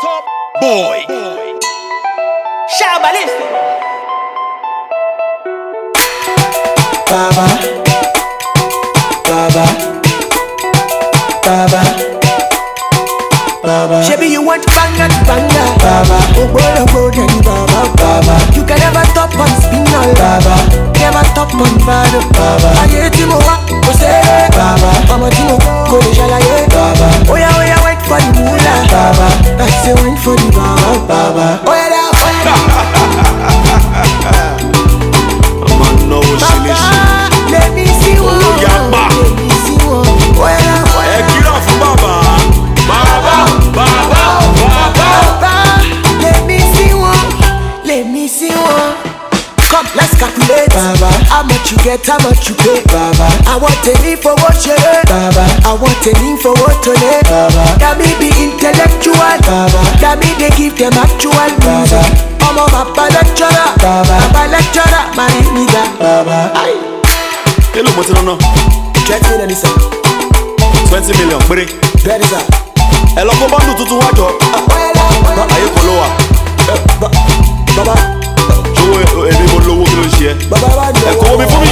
top boy. Shabalista. Baba, Baba, Baba, Baba, Shebi you want banger to banger. Baba, oh, Ogbolo oh, golden Baba. Baba, You can never top on Spinall. Baba, Never top on bad. Baba. èmi sí wọn. come let's calculate. Baba, how much you get how much you pay. Baba, I want a name for what you heard. Baba, I want a ṣeré. for what you fowó Baba, that me be intellectual. Baba, that me dey give them actual. bàbá ọmọ bàbá lecturer. bàbá bàbá lecturer máa ń nígbà. Baba, aye. Hello, what's rán náà. twenty million sir. twenty million that? bẹ́ẹ̀ni sir. ẹ lọ kó bọ́ndù tuntun wájọ. ọ̀pọ̀ ẹ̀ lọ. ayé kan ló. Baba. Ṣowó èmi mo lówó kí ló ń ṣe ẹ́? Baba. Ẹ kó omi fún mi.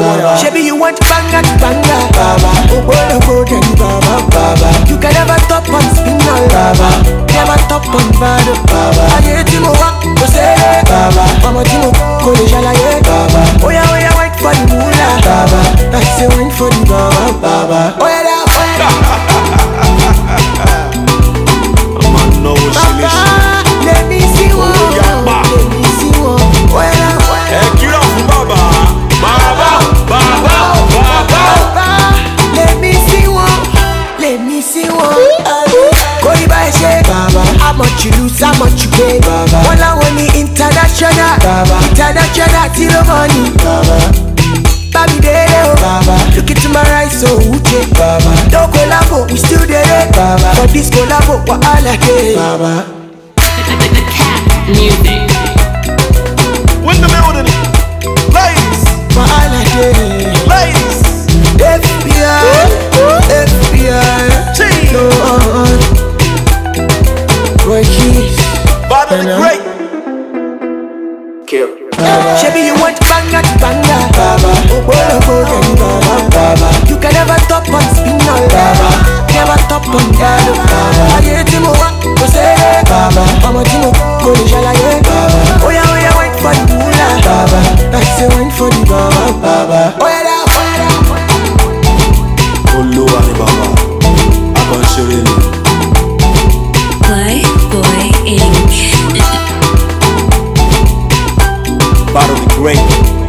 Baba. Shebi you want banger to banger. Baba. Ogbolo golden how much you gain. Baba. Wọ́n láwọn ní international. Baba. International zero money. Baba, Bami dere o. Baba. Look into my eyes, oh, so uche. Baba, No collabo, we still there. Eh. Baba. For this collabo, wahala dey. Baba, The Pen, yeah. great. Kill. Shabby, you want banga banga. Baba, wanna go and baba baba. You can never top on Spinall. Baba, never top on gado. Baba, aye timo wa kose. Baba, mama timo go le jalaye. Baba, oh yeah, oh yeah, wait for the moolah. Baba, I say wait for the baba baba. Oh, great.